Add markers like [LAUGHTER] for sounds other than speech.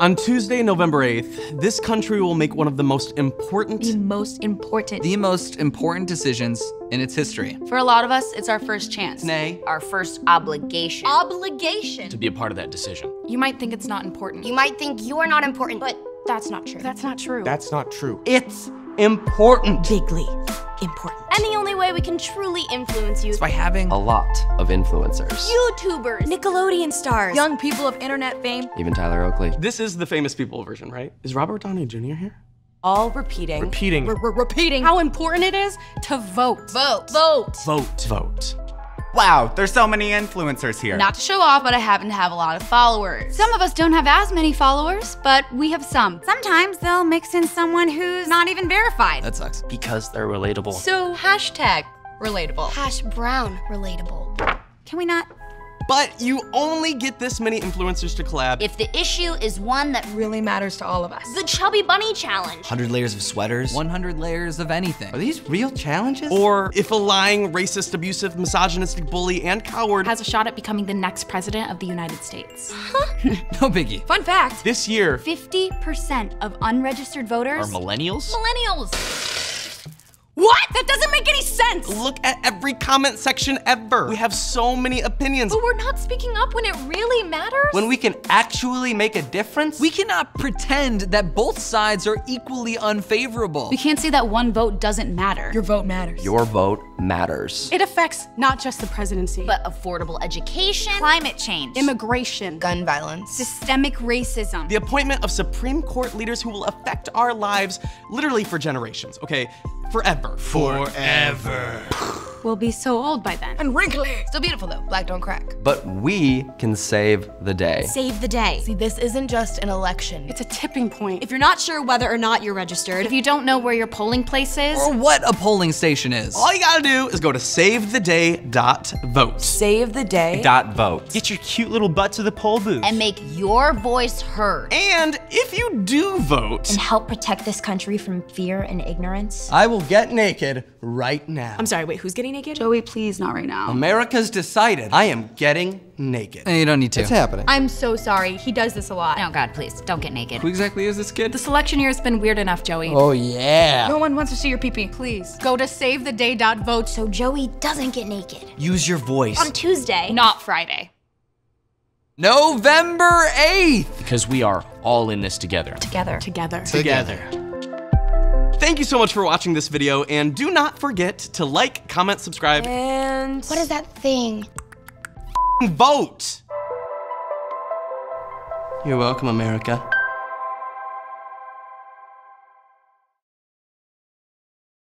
On Tuesday, November 8th, this country will make one of the most important. The most important. The most important decisions in its history. For a lot of us, it's our first chance. Nay. Our first obligation. Obligation. to be a part of that decision. You might think it's not important. You might think you're not important, but that's not true. That's not true. That's not true. It's important. bigly important. And the only way we can truly influence you is by having a lot of influencers. YouTubers. Nickelodeon stars. Young people of internet fame. Even Tyler Oakley. This is the famous people version, right? Is Robert Downey Jr. here? All repeating. Repeating. We're repeating how important it is to vote. Vote. Vote. Vote. Vote. Wow, there's so many influencers here. Not to show off, but I happen to have a lot of followers. Some of us don't have as many followers, but we have some. Sometimes they'll mix in someone who's not even verified. that sucks. Because they're relatable. So hashtag relatable. Hash brown. Relatable. Can we not? But you only get this many influencers to collab If the issue is one that Really matters to all of us. the chubby bunny challenge. 100 layers of sweaters. 100 layers of anything. Are these real challenges? or if a lying, racist, abusive, misogynistic bully and coward has a shot at becoming the next president of the United States. [LAUGHS] No biggie. Fun fact this year 50% of unregistered voters. Are millennials? Millennials. what? That doesn't make any sense! Look at every comment section ever. We have so many opinions. But we're not speaking up when it really matters? when we can actually make a difference? We cannot pretend that both sides are equally unfavorable. we can't say that one vote doesn't matter. Your vote matters. Your vote matters. It affects not just the presidency, But affordable education. Climate change, immigration, gun violence. systemic racism. the appointment of Supreme Court leaders who will affect our lives literally for generations, okay? Forever. Forever. We'll be so old by then. and wrinkly. Still beautiful though. Black don't crack. But we can save the day. Save the day. See, this isn't just an election. It's a tipping point. If you're not sure whether or not you're registered, if you don't know where your polling place is, or what a polling station is. All you gotta do is go to savetheday.vote. save the day. Dot vote. Get your cute little butt to the poll booth. and make your voice heard. And if you do vote, and help protect this country from fear and ignorance. I will get naked right now. I'm sorry, wait, who's getting naked? Joey, please, not right now. America's decided. I am getting naked. You don't need to. It's happening. I'm so sorry. He does this a lot. No, God, please, don't get naked. Who exactly is this kid? The selection year has been weird enough, Joey. Oh yeah. No one wants to see your pee-pee. Please, go to savetheday.vote So Joey doesn't get naked. Use your voice. On Tuesday. not Friday. November 8th. Because we are all in this together. Together. Together. together. Thank you so much for watching this video, and do not forget to like, comment, subscribe, And What is that thing? vote! You're welcome, America.